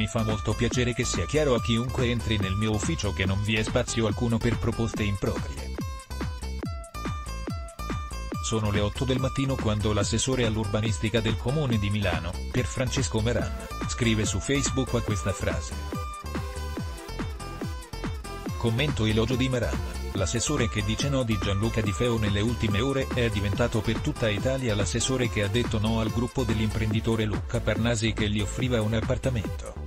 Mi fa molto piacere che sia chiaro a chiunque entri nel mio ufficio che non vi è spazio alcuno per proposte improprie. Sono le 8 del mattino quando l'assessore all'urbanistica del comune di Milano, Pier Francesco Maran, scrive su Facebook a questa frase. Commento elogio di Maran, l'assessore che dice no di Gianluca Di Feo nelle ultime ore è diventato per tutta Italia l'assessore che ha detto no al gruppo dell'imprenditore Luca Parnasi che gli offriva un appartamento.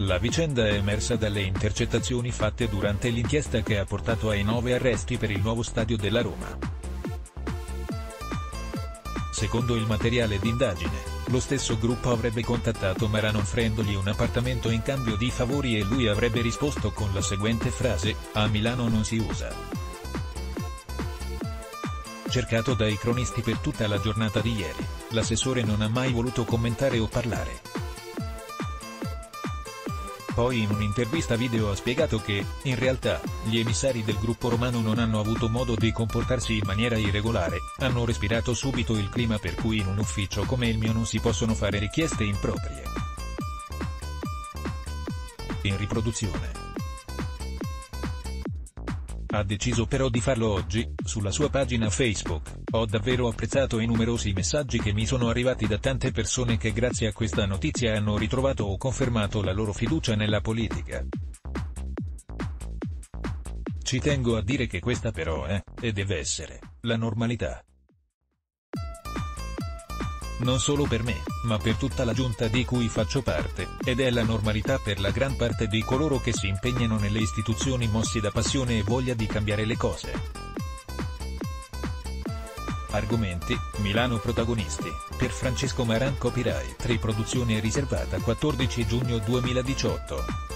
La vicenda è emersa dalle intercettazioni fatte durante l'inchiesta che ha portato ai nove arresti per il nuovo stadio della Roma. Secondo il materiale d'indagine, lo stesso gruppo avrebbe contattato Maran offrendogli un appartamento in cambio di favori e lui avrebbe risposto con la seguente frase, a Milano non si usa. Cercato dai cronisti per tutta la giornata di ieri, l'assessore non ha mai voluto commentare o parlare. Poi in un'intervista video ha spiegato che, in realtà, gli emissari del gruppo romano non hanno avuto modo di comportarsi in maniera irregolare, hanno respirato subito il clima per cui in un ufficio come il mio non si possono fare richieste improprie. In riproduzione. Ha deciso però di farlo oggi, sulla sua pagina Facebook. Ho davvero apprezzato i numerosi messaggi che mi sono arrivati da tante persone che grazie a questa notizia hanno ritrovato o confermato la loro fiducia nella politica. Ci tengo a dire che questa però è, e deve essere, la normalità non solo per me, ma per tutta la giunta di cui faccio parte, ed è la normalità per la gran parte di coloro che si impegnano nelle istituzioni mossi da passione e voglia di cambiare le cose. Argomenti, Milano protagonisti, per Francesco Maran Copyright Riproduzione riservata 14 giugno 2018.